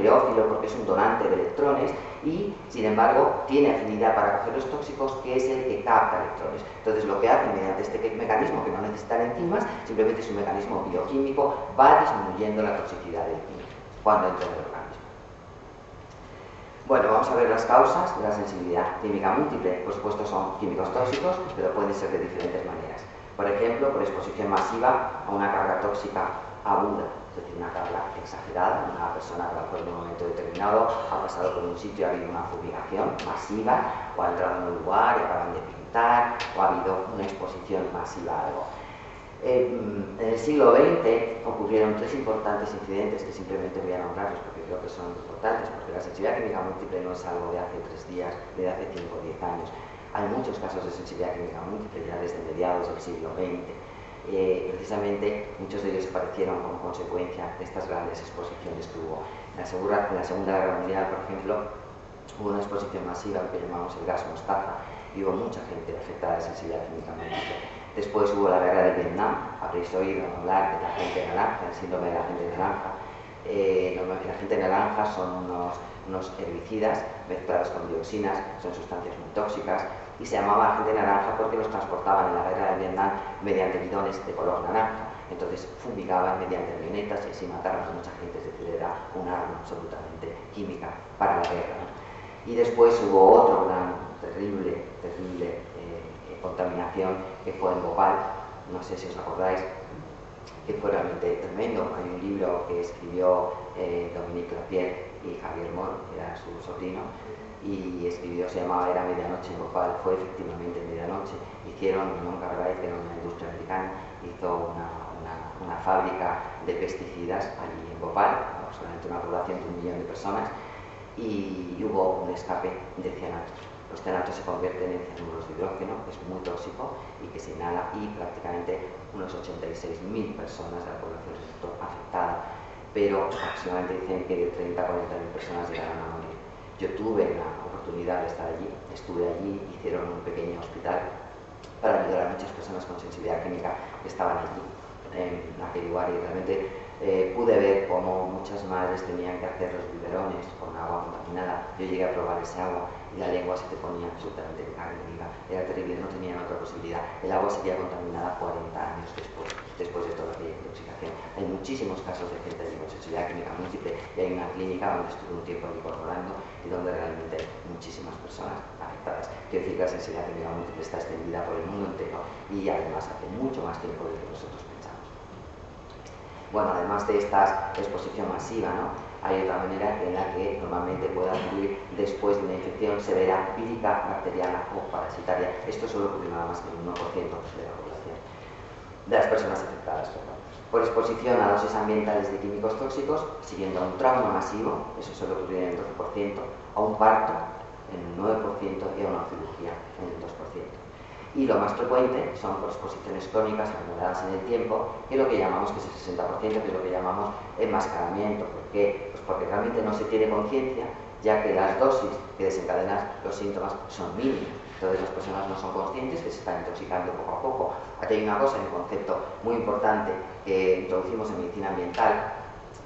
nucleófilo porque es un donante de electrones y, sin embargo, tiene afinidad para coger los tóxicos, que es el que capta electrones. Entonces, lo que hace mediante este mecanismo, que no necesita enzimas, simplemente es un mecanismo bioquímico, va disminuyendo la toxicidad del químico cuando entra en el organismo. Bueno, vamos a ver las causas de la sensibilidad química múltiple. Por supuesto, son químicos tóxicos, pero pueden ser de diferentes maneras. Por ejemplo, por exposición masiva a una carga tóxica aguda, es decir, una carga exagerada, una persona que en un momento determinado ha pasado por un sitio y ha habido una fumigación masiva, o ha entrado en un lugar y acaban de pintar, o ha habido una exposición masiva a algo. en el siglo XX ocurrieron tres importantes incidentes que simplemente voy a nombrarlos porque creo que son importantes, porque la sensibilidad química múltiple no es algo de hace tres días, de hace cinco o diez años. Hay muchos casos de sensibilidad química múltiple ya desde mediados del siglo XX eh, precisamente muchos de ellos aparecieron como consecuencia de estas grandes exposiciones que hubo. En la, Segunda Guerra Mundial, por ejemplo, hubo una exposición masiva que llamamos el gas mostaza y hubo mucha gente afectada de sensibilidad química Después hubo la guerra de Vietnam, habréis oído hablar de la gente naranja, el síndrome de la gente naranja. Eh, la gente naranja son unos, unos herbicidas mezclados con dioxinas, son sustancias muy tóxicas y se llamaba agente naranja porque los transportaban en la guerra de Vietnam mediante bidones de color naranja. Entonces fumigaban mediante avionetas y así mataron a mucha gente, es decir, era un arma absolutamente química para la guerra. Y después hubo otro gran, terrible, terrible eh, contaminación que fue en Bhopal, no sé si os acordáis, que fue realmente tremendo. Hay un libro que escribió eh, Dominique Lapierre y Javier Moro, que era su sobrino, y escribió, se llamaba Era Medianoche en Bhopal, fue efectivamente medianoche. Hicieron, Carvalho, que era una industria americana, hizo una, fábrica de pesticidas allí en Bhopal, solamente una población de un millón de personas, y hubo un escape de cianatos. Los cianatos se convierten en cianuros de hidrógeno, que es muy tóxico y que se inhala, y prácticamente unos 86.000 personas de la población resultó afectada, pero aproximadamente dicen que de 30 a 40.000 personas llegaron a morir. Yo tuve la oportunidad de estar allí, estuve allí, hicieron un pequeño hospital para ayudar a muchas personas con sensibilidad química que estaban allí en aquel lugar y realmente eh, pude ver cómo muchas madres tenían que hacer los biberones con agua contaminada. Yo llegué a probar ese agua y la lengua se te ponía absolutamente viva. Era terrible, no tenían otra posibilidad. El agua sería contaminada 40 años después, después de toda aquella intoxicación. Hay muchísimos casos de gente con sensibilidad química múltiple y hay una clínica donde estuve un tiempo allí corroborando y donde realmente hay muchísimas personas afectadas. Quiero decir que la sensibilidad química múltiple está extendida por el mundo entero y además hace mucho más tiempo de lo que nosotros pensamos. Bueno, además de esta exposición masiva, ¿no? hay otra manera en la que normalmente pueda ocurrir después de una infección severa vírica, bacteriana o parasitaria. Esto solo ocurre nada más que en un 1% de la población, de las personas afectadas. Por exposición a dosis ambientales de químicos tóxicos, siguiendo a un trauma masivo, eso suele ocurrir en el 12%, a un parto en el 9% y a una cirugía en el 2% y lo más frecuente son por exposiciones crónicas acumuladas en el tiempo, es lo que llamamos, que es el 60%, que es lo que llamamos enmascaramiento. ¿Por qué? Pues porque realmente no se tiene conciencia, ya que las dosis que desencadenan los síntomas son mínimas. Entonces las personas no son conscientes que se están intoxicando poco a poco. Aquí hay una cosa, un concepto muy importante que introducimos en medicina ambiental,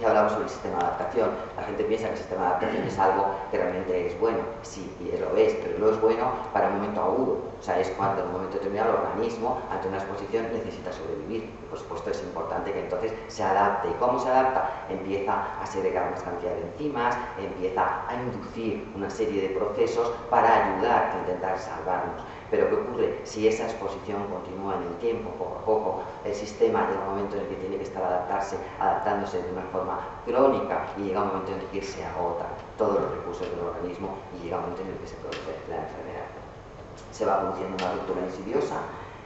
ya hablamos sobre el sistema de adaptación. La gente piensa que el sistema de adaptación es algo que realmente es bueno. Sí, lo es, pero no es bueno para un momento agudo. O sea, es cuando en un momento determinado el organismo, ante una exposición, necesita sobrevivir. por supuesto, es importante que entonces se adapte. ¿Y cómo se adapta? Empieza a segregar más cantidad de enzimas, empieza a inducir una serie de procesos para ayudar a intentar salvarnos. Pero ¿qué ocurre? Si esa exposición continúa en el tiempo, poco a poco, el sistema llega un momento en el que tiene que estar adaptarse, adaptándose de una forma crónica y llega un momento en el que se agotan todos los recursos del organismo y llega un momento en el que se produce la enfermedad. Se va produciendo una ruptura insidiosa,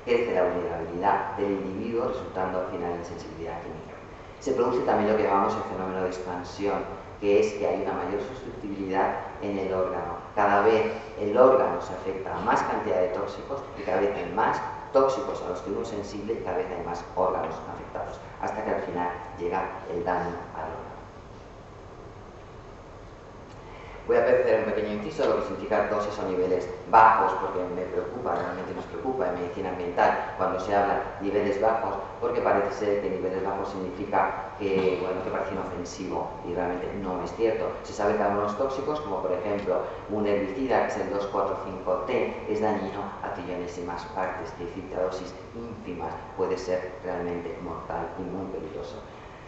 crece la vulnerabilidad del individuo, resultando al final en sensibilidad química. Se produce también lo que llamamos el fenómeno de expansión, que es que hay una mayor susceptibilidad en el órgano. Cada vez el órgano se afecta a más cantidad de tóxicos y cada vez hay más tóxicos a los que uno es sensible y cada vez hay más órganos afectados, hasta que al final llega el daño al órgano. Voy a hacer un pequeño inciso, lo que significa dosis o niveles bajos, porque me preocupa, realmente nos preocupa en medicina ambiental cuando se habla niveles bajos, porque parece ser que niveles bajos significa que, bueno, que parece inofensivo y realmente no es cierto. Se sabe que algunos tóxicos, como por ejemplo un herbicida, que es el 2,4,5-T, es dañino a trillonésimas partes, que decir a dosis ínfimas puede ser realmente mortal y muy peligroso.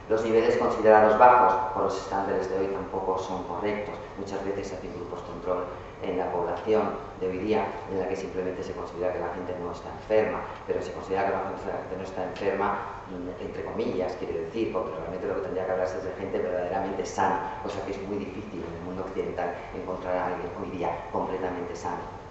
Los niveles considerados bajos por los estándares de hoy tampoco son correctos. Muchas veces se hacen grupos control en la población de hoy día en la que simplemente se considera que la gente no está enferma, pero se considera que la gente no está enferma entre comillas, quiere decir, porque realmente lo que tendría que hablarse es de gente verdaderamente sana, cosa que es muy difícil en el mundo occidental encontrar a alguien hoy día completamente sano.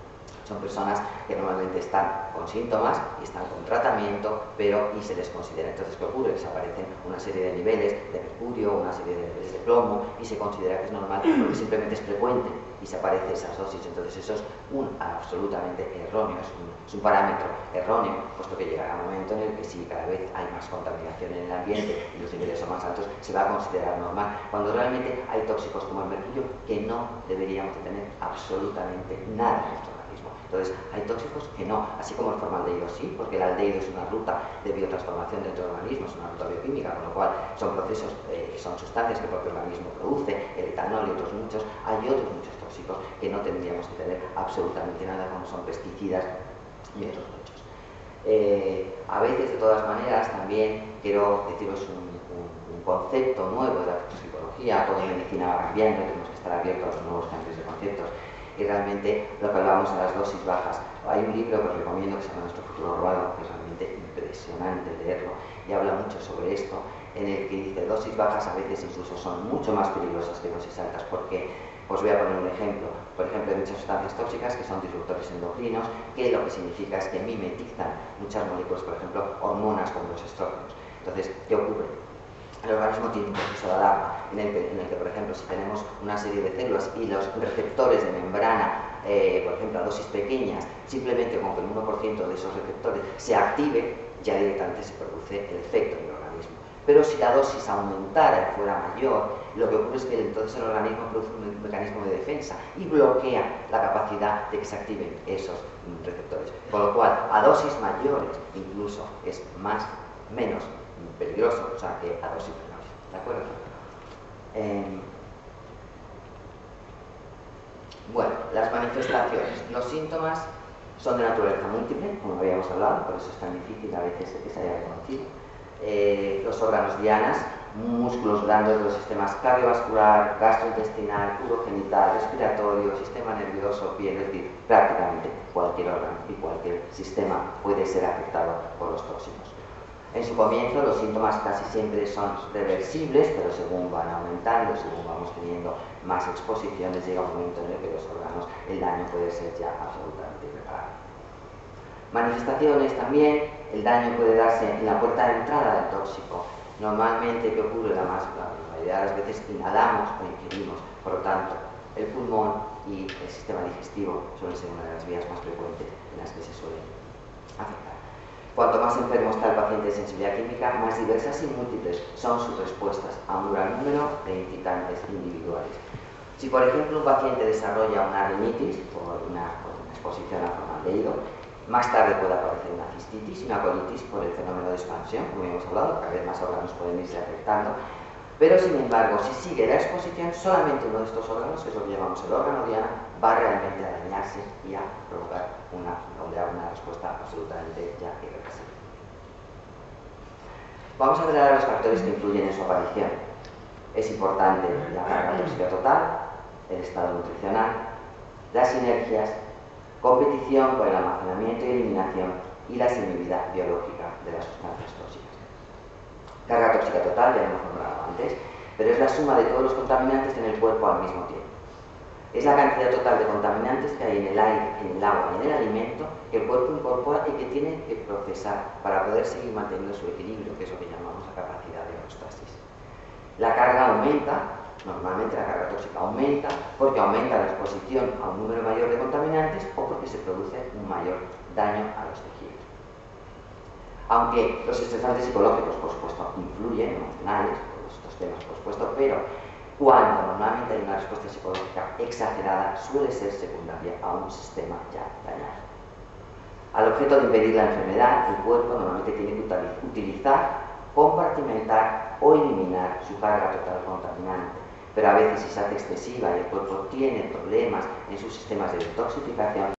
Son personas que normalmente están con síntomas y están con tratamiento, pero y se les considera. Entonces, ¿qué ocurre? Se aparecen una serie de niveles de mercurio, una serie de niveles de plomo y se considera que es normal porque simplemente es frecuente y se aparece esas dosis. Entonces, eso es un absolutamente erróneo, es un, parámetro erróneo, puesto que llegará un momento en el que si cada vez hay más contaminación en el ambiente y los niveles son más altos, se va a considerar normal, cuando realmente hay tóxicos como el mercurio que no deberíamos de tener absolutamente nada en nuestro entonces, hay tóxicos que no, así como el formaldehído sí, porque el aldehído es una ruta de biotransformación dentro del organismo, es una ruta bioquímica, con lo cual son procesos, eh, son sustancias que el propio organismo produce, el etanol y otros muchos. Hay otros muchos tóxicos que no tendríamos que tener absolutamente nada, como son pesticidas y otros muchos. Eh, a veces, de todas maneras, también quiero deciros un, concepto nuevo de la psicología, toda medicina va cambiando, tenemos que estar abiertos a los nuevos cambios de conceptos realmente lo que hablábamos de las dosis bajas. Hay un libro que os recomiendo que se llama Nuestro futuro robado, que es realmente impresionante leerlo y habla mucho sobre esto, en el que dice dosis bajas a veces incluso son mucho más peligrosas que dosis altas porque os voy a poner un ejemplo. Por ejemplo, hay muchas sustancias tóxicas que son disruptores endocrinos, que lo que significa es que mimetizan muchas moléculas, por ejemplo, hormonas como los estrógenos. Entonces, ¿qué ocurre? El organismo tiene un proceso de alarma en el, que, por ejemplo, si tenemos una serie de células y los receptores de membrana, eh, por ejemplo, a dosis pequeñas, simplemente con que el 1% de esos receptores se active, ya directamente se produce el efecto en el organismo. Pero si la dosis aumentara y fuera mayor, lo que ocurre es que entonces el organismo produce un mecanismo de defensa y bloquea la capacidad de que se activen esos receptores. Con lo cual, a dosis mayores incluso es más, menos peligroso, o sea, que a dosis. ¿De acuerdo? Em, bueno, las manifestaciones. Los síntomas son de naturaleza múltiple, como habíamos hablado, por eso es tan difícil a veces que se haya reconocido. Eh, los órganos dianas, músculos grandes de los sistemas cardiovascular, gastrointestinal, urogenital, respiratorio, sistema nervioso, piel, es decir, prácticamente cualquier órgano y cualquier sistema puede ser afectado por los tóxicos. En su comienzo los síntomas casi siempre son reversibles, pero según van aumentando, según vamos teniendo más exposiciones, llega un momento en el que los órganos, el daño puede ser ya absolutamente irreparable. Manifestaciones también, el daño puede darse en la puerta de entrada del tóxico. Normalmente, ¿qué ocurre? La, más, la mayoría de las veces inhalamos o ingerimos, por lo tanto, el pulmón y el sistema digestivo suelen ser una de las vías más frecuentes en las que se suele afectar. Cuanto más enfermo está el paciente de sensibilidad química, más diversas y múltiples son sus respuestas a un gran número de incitantes individuales. Si, por ejemplo, un paciente desarrolla una rinitis por una, exposición a formaldehído, más tarde puede aparecer una cistitis y una colitis por el fenómeno de expansión, como hemos hablado, cada vez más órganos pueden irse afectando. Pero, sin embargo, si sigue la exposición, solamente uno de estos órganos, que es lo que llamamos el órgano diana, va realmente a dañarse y a provocar una, una respuesta absolutamente ya irreversible. Vamos a ahora los factores que influyen en su aparición. Es importante la carga total, el estado nutricional, las sinergias, competición por el almacenamiento y eliminación y la sensibilidad biológica de las sustancias tóxicas. Total, ya hemos nombrado antes, pero es la suma de todos los contaminantes en el cuerpo al mismo tiempo. Es la cantidad total de contaminantes que hay en el aire, en el agua y en el alimento que el cuerpo incorpora y que tiene que procesar para poder seguir manteniendo su equilibrio, que es lo que llamamos la capacidad de homeostasis. La carga aumenta, normalmente la carga tóxica aumenta porque aumenta la exposición a un número mayor de contaminantes o porque se produce un mayor daño a los tejidos. Aunque los estresantes psicológicos, por supuesto, influyen, emocionales, todos estos temas, por supuesto, pero cuando normalmente hay una respuesta psicológica exagerada, suele ser secundaria a un sistema ya dañado. Al objeto de impedir la enfermedad, el cuerpo normalmente tiene que utilizar, compartimentar o eliminar su carga total contaminante. Pero a veces si se hace excesiva y el cuerpo tiene problemas en sus sistemas de detoxificación,